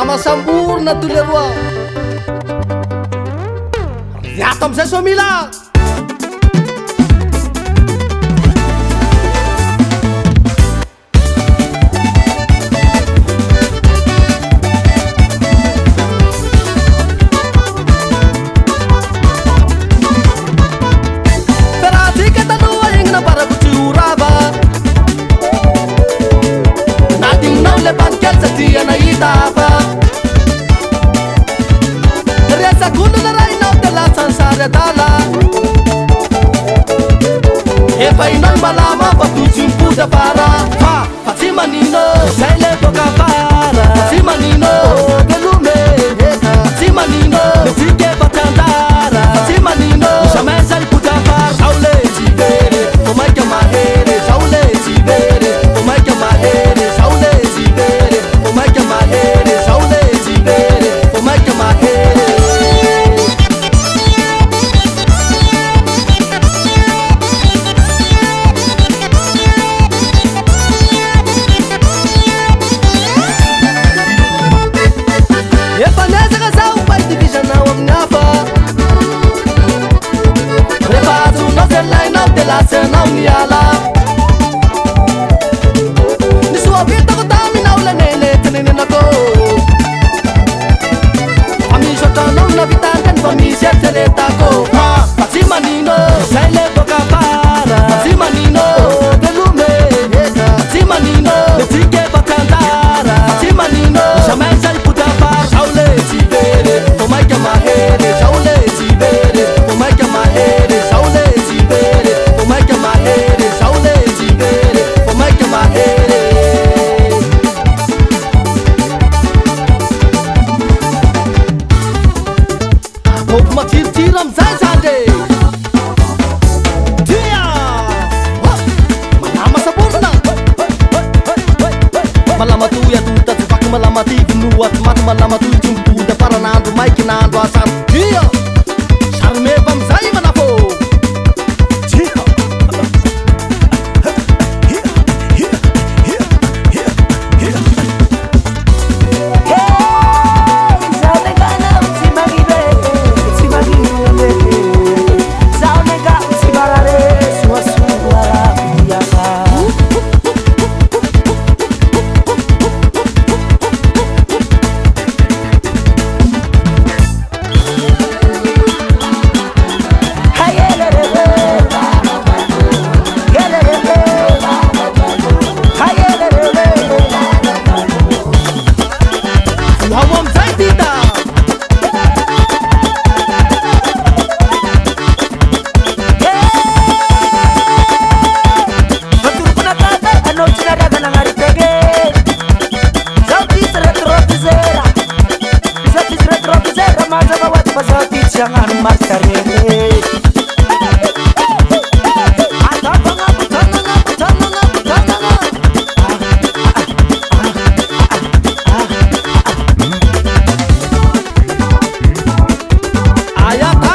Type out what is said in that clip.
ama sampurna tuleua yatomsesomila berati katalua ingina para kuciuraba natinnole pankar jadianaita pينn ملاما بتوزpوتبارا linadelaسenanيala ramzay zande diaa manamasaporta malamatohy alotaty faky malamatigynoaty maty malamatohy tsynboda faranandro maikynandro asary dia sarymeby amiizay mana Allá